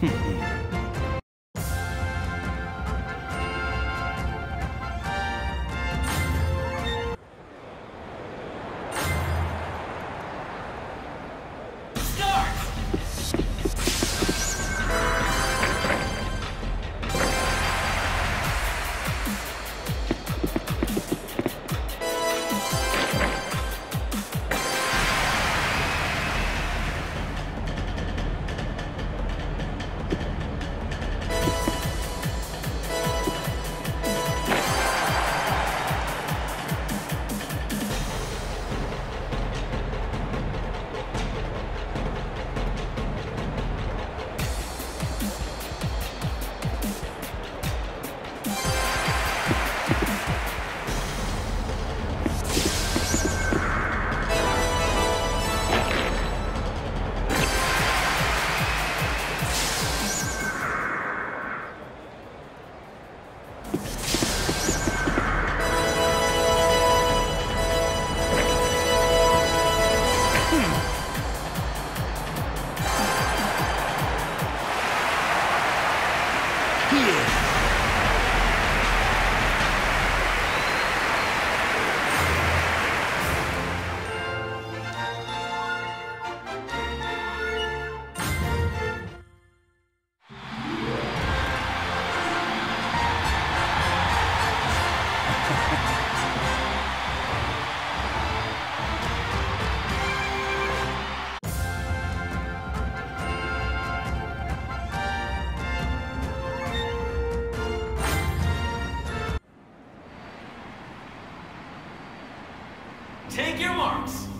Hmm. Take your marks.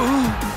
Ooh.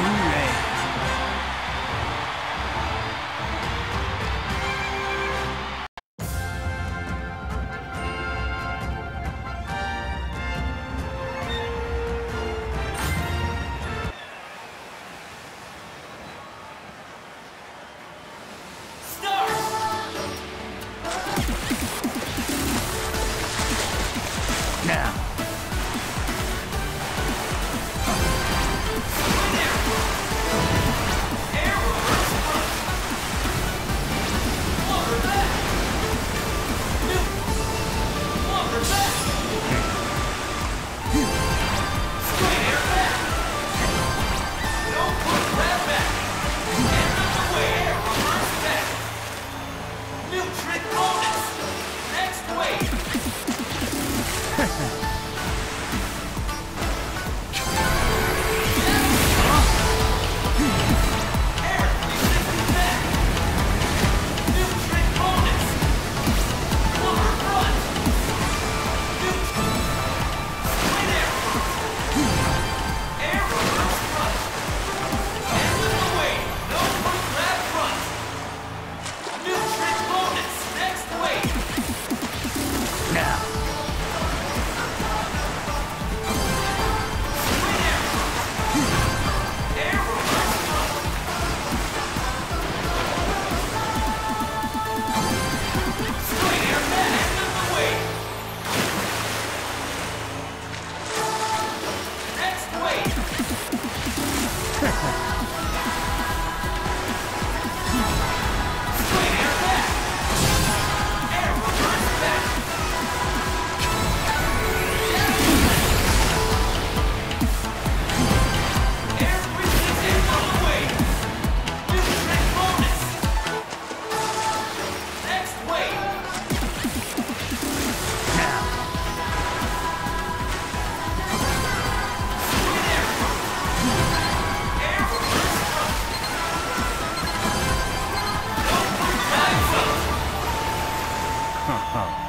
Ooh, now. 啊。